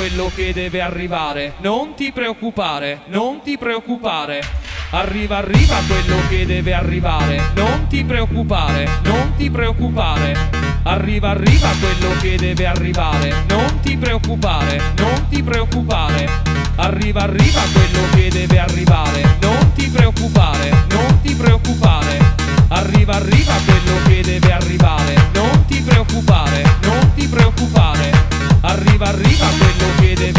quello che deve arrivare. Non ti preoccupare, non ti preoccupare. Arriva, arriva quello che deve arrivare. Non ti preoccupare, non ti preoccupare. Arriva, arriva quello che deve arrivare. Non ti preoccupare, non ti preoccupare. Arriva, arriva quello che deve arrivare. Non ti preoccupare, non ti preoccupare. Arriva, arriva quello che deve arrivare. Non ti preoccupare, non ti preoccupare. Arriba, arriba, pues que lo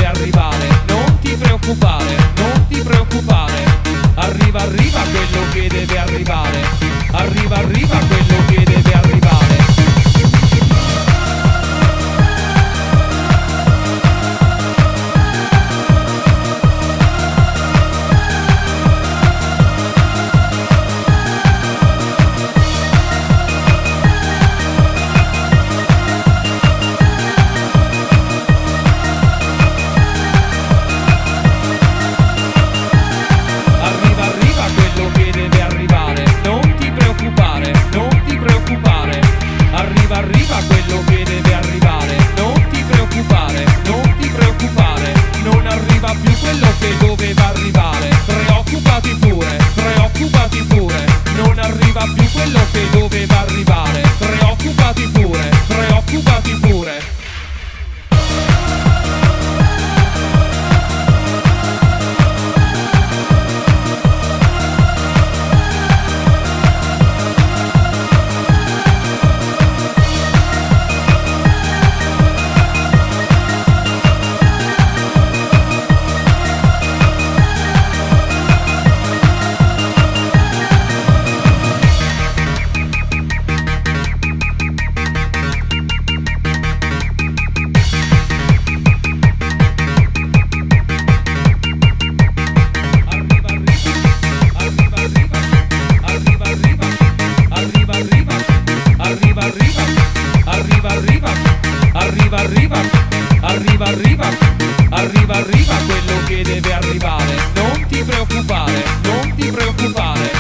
arriva, quello che deve arrivare. Non ti preoccupare, non ti preoccupare.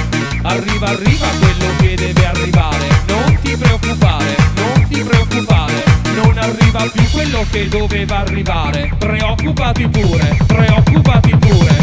Arriva, arriva quello che deve arrivare. Non ti preoccupare, non ti preoccupare. Non arriva più quello che doveva arrivare. Preoccupati pure, preoccupati pure.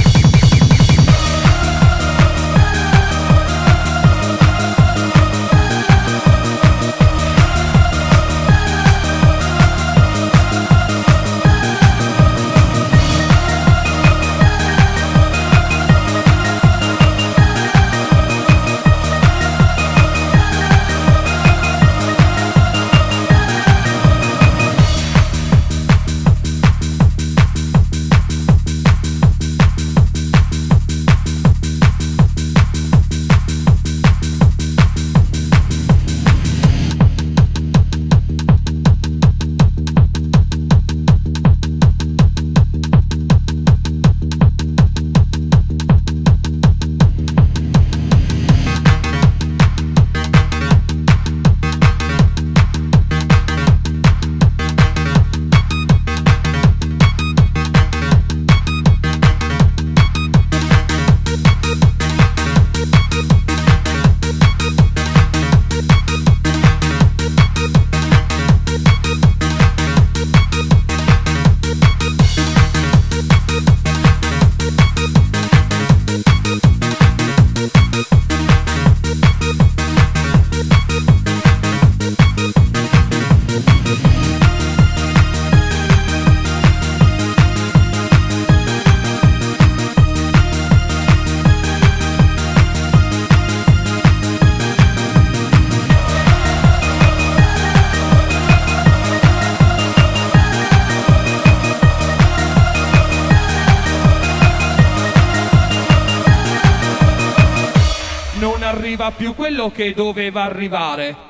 Arriva più quello che doveva arrivare.